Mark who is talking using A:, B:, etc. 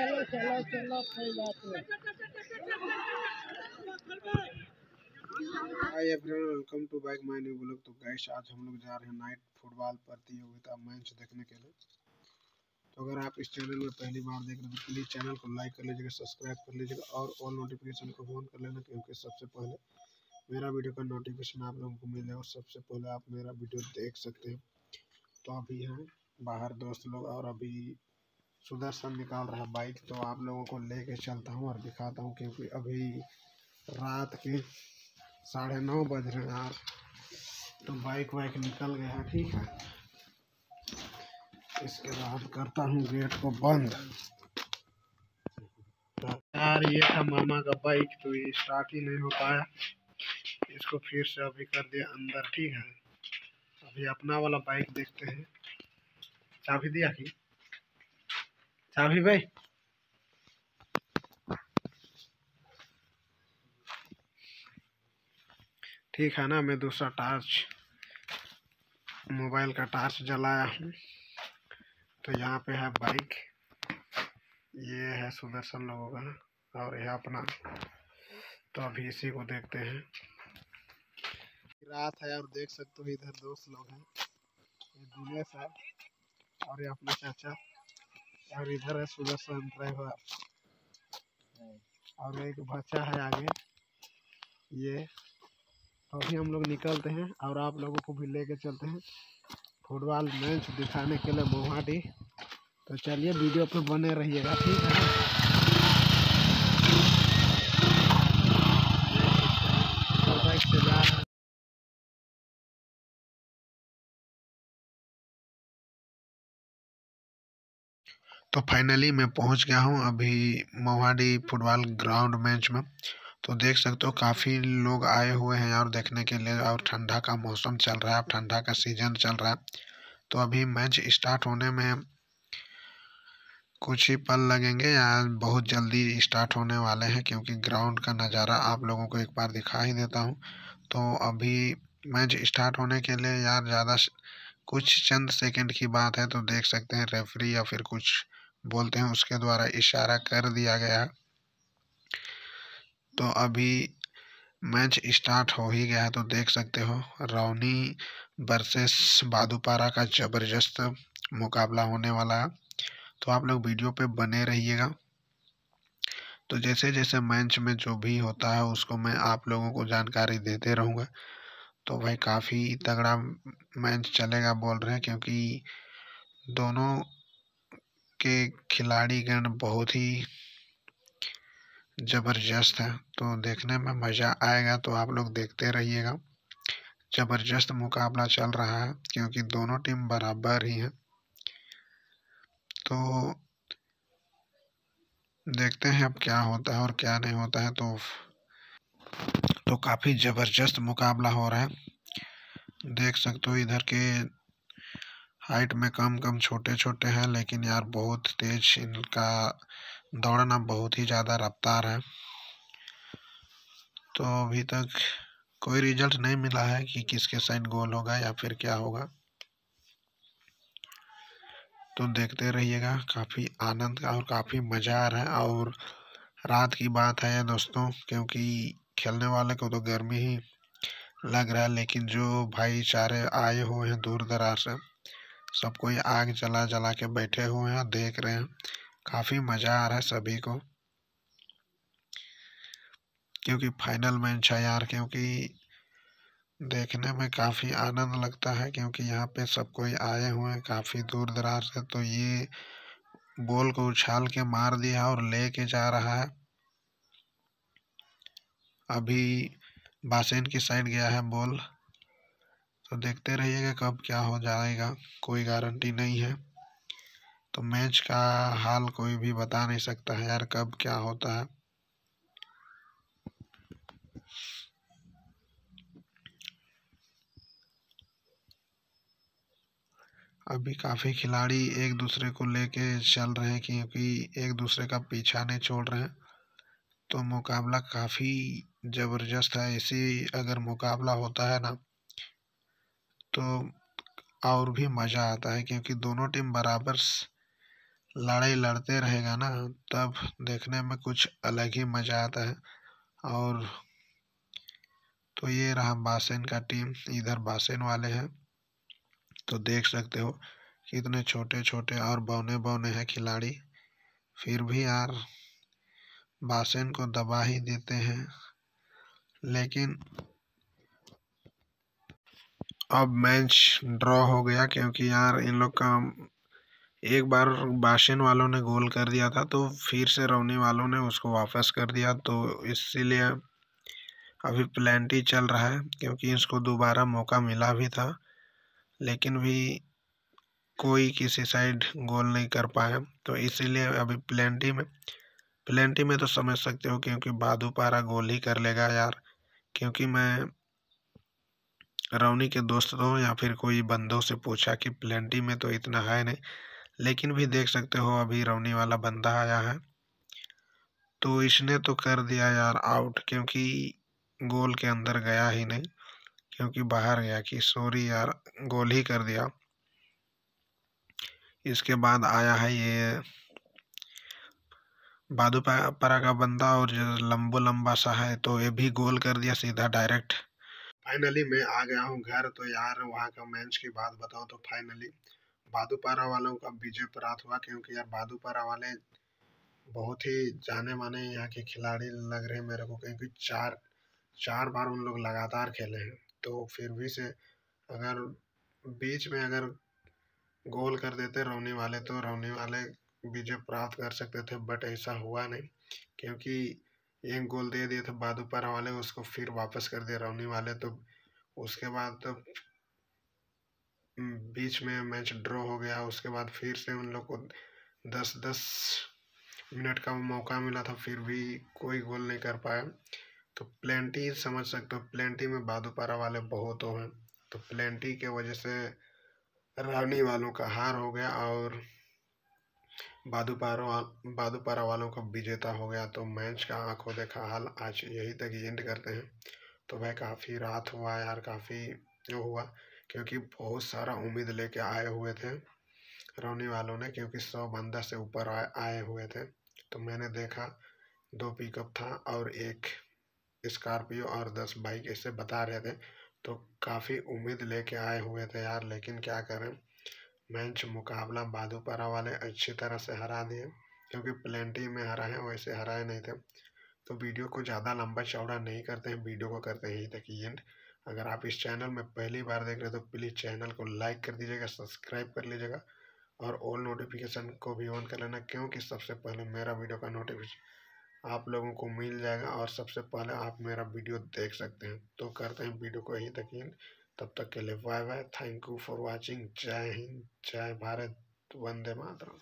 A: चलो चलो चलो, कोई बात नहीं।
B: Hi everyone welcome to back my new blog तो गाइस आज हम लोग जा रहे हैं नाइट फुटबॉल प्रतियोगिता मैच देखने के लिए। तो अगर आप इस चैनल में पहली बार देख रहे हैं तो प्लीज़ चैनल को लाइक कर लीजिएगा सब्सक्राइब कर लीजिएगा, और ऑल नोटिफिकेशन को ऑन कर लेना, क्योंकि सबसे पहले मेरा वीडियो का नोटिफिकेशन आप लोगों को मिले और सबसे पहले आप मेरा वीडियो देख सकते हैं। तो अभी हैं बाहर दोस्त लोग, और अभी सुदर्शन निकाल रहा है बाइक तो आप लोगों को लेके चलता हूँ और दिखाता हूँ क्योंकि अभी रात के साढ़े नौ बज रहे हैं तो बाइक वाइक निकल गया ठीक है। इसके बाद करता हूँ गेट को बंद। यार, ये था मामा का बाइक तो ये स्टार्ट ही नहीं हो पाया। इसको फिर से अभी कर दिया अंदर, ठीक है। अभी अपना वाला बाइक देखते हैं। चाबी दिया कि? चाबी भाई ठीक है ना, मैं दूसरा टॉर्च, मोबाइल का टॉर्च जलाया हूँ। तो यहाँ पे है बाइक। ये है सुदर्शन लोगों का, और यह अपना। तो अभी इसी को देखते हैं। रात है, और देख सकते हो इधर दोस्त लोग हैं। दिनेश है और ये अपना चाचा। और इधर है सुदर्शन ड्राइवर। और एक बच्चा है आगे। ये अभी हम लोग निकलते हैं और आप लोगों को भी लेके चलते हैं। फुटबॉल मैच दिखाने के लिए मोहाटी तो चलिए वीडियो पे बने रहिएगा, ठीक है ना बाइक से जा रहे हैं तो फाइनली मैं पहुँच गया हूँ अभी मोहाडी फुटबॉल ग्राउंड मैच में। तो देख सकते हो काफ़ी लोग आए हुए हैं और देखने के लिए और ठंडा का मौसम चल रहा है ठंडा का सीज़न चल रहा है। तो अभी मैच स्टार्ट होने में कुछ ही पल लगेंगे या बहुत जल्दी स्टार्ट होने वाले हैं क्योंकि ग्राउंड का नज़ारा आप लोगों को एक बार दिखा ही देता हूँ। तो अभी मैच स्टार्ट होने के लिए यार ज़्यादा कुछ चंद सेकंड की बात है तो देख सकते हैं रेफरी या फिर कुछ बोलते हैं, उसके द्वारा इशारा कर दिया गया। तो अभी मैच स्टार्ट हो ही गया है तो देख सकते हो, रौनी वर्सेस बादुपारा का ज़बरदस्त मुकाबला होने वाला है। तो आप लोग वीडियो पे बने रहिएगा। तो जैसे जैसे मैच में जो भी होता है, उसको मैं आप लोगों को जानकारी देते रहूँगा। तो भाई, काफ़ी तगड़ा मैच चलेगा, बोल रहे हैं, क्योंकि दोनों के खिलाड़ीगण बहुत ही ज़बरदस्त है। तो देखने में मज़ा आएगा तो आप लोग देखते रहिएगा। ज़बरदस्त मुकाबला चल रहा है क्योंकि दोनों टीम बराबर ही हैं। तो देखते हैं अब क्या होता है और क्या नहीं होता है। तो तो काफ़ी ज़बरदस्त मुकाबला हो रहा है। देख सकते हो इधर के हाइट में कम कम छोटे छोटे हैं, लेकिन यार बहुत तेज इनका दौड़ना बहुत ही ज़्यादा रफ्तार है। तो अभी तक कोई रिज़ल्ट नहीं मिला है कि किसके साइन गोल होगा या फिर क्या होगा। तो देखते रहिएगा, काफ़ी आनंद का और काफ़ी मज़ा आ रहा है और रात की बात है दोस्तों, क्योंकि खेलने वाले को तो गर्मी ही लग रहा है, लेकिन जो भाईचारे आए हुए हैं दूर दराज से सब कोई आग जला जला के बैठे हुए हैं देख रहे हैं। काफ़ी मज़ा आ रहा है सभी को। क्योंकि फाइनल मैच है यार, क्योंकि देखने में काफ़ी आनंद लगता है, क्योंकि यहाँ पे सब कोई आए हुए हैं काफ़ी दूर दराज से। तो ये बॉल को उछाल के मार दिया और ले के जा रहा है। अभी बासेन की साइड गया है बॉल तो देखते रहिएगा कब क्या हो जाएगा, कोई गारंटी नहीं है। तो मैच का हाल कोई भी बता नहीं सकता है यार कब क्या होता है। अभी काफ़ी खिलाड़ी एक दूसरे को लेके चल रहे हैं क्योंकि एक दूसरे का पीछा नहीं छोड़ रहे हैं। तो मुकाबला काफ़ी ज़बरदस्त है, इसी अगर मुकाबला होता है ना तो और भी मज़ा आता है क्योंकि दोनों टीम बराबर लड़ाई लड़ते रहेगा ना, तब देखने में कुछ अलग ही मज़ा आता है। और तो ये रहा बासेन का टीम, इधर बासेन वाले हैं। तो देख सकते हो कितने छोटे छोटे और बौने बौने हैं खिलाड़ी। फिर भी यार बासेन को दबा ही देते हैं। लेकिन अब मैच ड्रॉ हो गया क्योंकि यार इन लोग का एक बार बाशिन वालों ने गोल कर दिया था तो फिर से रौनी वालों ने उसको वापस कर दिया। तो इसीलिए अभी प्लेंटी चल रहा है क्योंकि इसको दोबारा मौका मिला भी था, लेकिन भी कोई किसी साइड गोल नहीं कर पाया। तो इसीलिए अभी प्लेंटी में प्लेंटी में तो समझ सकते हो क्योंकि बादूपारा गोल ही कर लेगा यार, क्योंकि मैं रौनी के दोस्तों या फिर कोई बंदों से पूछा कि प्लेंटी में तो इतना है नहीं, लेकिन भी देख सकते हो अभी रौनी वाला बंदा आया है। तो इसने तो कर दिया यार आउट क्योंकि गोल के अंदर गया ही नहीं, क्योंकि बाहर गया कि सॉरी यार गोल ही कर दिया। इसके बाद आया है ये बादूपरा का बंदा और जो लंबो लंबा सा है तो ये भी गोल कर दिया सीधा डायरेक्ट फाइनली मैं आ गया हूँ घर तो यार वहाँ का मैच की बात बताऊँ तो फाइनली बादूपारा वालों का विजय प्राप्त हुआ क्योंकि यार बादूपारा वाले बहुत ही जाने माने यहाँ के खिलाड़ी लग रहे हैं मेरे को क्योंकि चार चार बार उन लोग लगातार खेले हैं। तो फिर भी से अगर बीच में अगर गोल कर देते रौनी वाले तो रौनी वाले विजय प्राप्त कर सकते थे, बट ऐसा हुआ नहीं क्योंकि एक गोल दे दिए थे बादूपारा वाले उसको फिर वापस कर दिया रौनी वाले तो उसके बाद तो बीच में मैच ड्रॉ हो गया। उसके बाद फिर से उन लोग को दस दस मिनट का मौका मिला था फिर भी कोई गोल नहीं कर पाया। तो प्लेंटी समझ सकते हो प्लेंटी में बादूपारा वाले बहुत हो हैं तो प्लेंटी के वजह से रानी वालों का हार हो गया और बादूपारा बादूपारा वालों का विजेता हो गया तो मैच का आँखों देखा हाल आज यही तक एंड करते हैं। तो भाई काफ़ी रात हुआ यार काफ़ी जो हुआ क्योंकि बहुत सारा उम्मीद लेके आए हुए थे रौनी वालों ने क्योंकि सौ बंदा से ऊपर आए, आए हुए थे। तो मैंने देखा दो पिकअप था और एक स्कॉर्पियो और दस बाइक ऐसे बता रहे थे। तो काफ़ी उम्मीद लेके आए हुए थे यार लेकिन क्या करें? मैच मुकाबला बादूपरा वाले अच्छी तरह से हरा दिए, क्योंकि प्लेंटी में हरा है, वैसे हराए नहीं थे। तो वीडियो को ज़्यादा लंबा चौड़ा नहीं करते हैं वीडियो को करते हैं, यही तक एंड अगर आप इस चैनल में पहली बार देख रहे हो तो प्लीज़ चैनल को लाइक कर दीजिएगा सब्सक्राइब कर लीजिएगा, और ऑल नोटिफिकेशन को भी ऑन कर लेना, क्योंकि सबसे पहले मेरा वीडियो का नोटिफिकेशन आप लोगों को मिल जाएगा, और सबसे पहले आप मेरा वीडियो देख सकते हैं। तो करते हैं वीडियो को यहीं तक तब तक के लिए bye bye. Thank you for watching Jai Hind, Jai Bharat, Vande Mataram.